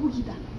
故意的。